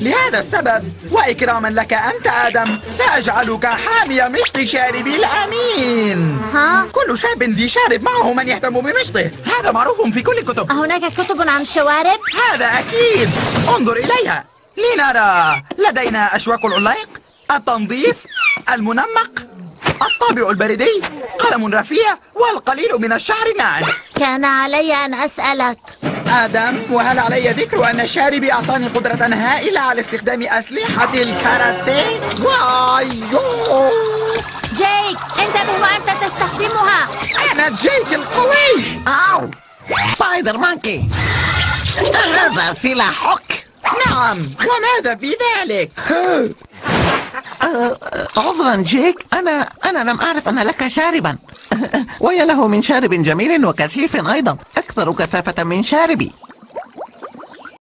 لهذا السبب وإكراما لك أنت آدم سأجعلك حامي مشط شاربي الأمين. ها؟ كل شاب ذي شارب معه من يهتم بمشطه. هذا معروف في كل الكتب. أهناك كتب عن الشوارب؟ هذا أكيد. انظر إليها. لنرى. لدينا أشواك العلايق التنظيف المنمق الطابع البريدي قلم رفيع والقليل من الشعر معا كان علي أن أسألك. آدم وهل علي ذكر أن شاربي أعطاني قدرة هائلة على استخدام أسلحة الكاراتيه؟ جيك انتبه وأنت تستخدمها. أنا جيك القوي. أو. Spider Monkey. هذا سلاحك نعم وماذا في ذلك؟ آه، عذرا جيك أنا أنا لم أعرف أن لك شاربا. ويا له من شارب جميل وكثيف أيضا. أكثر كثافة من شاربي.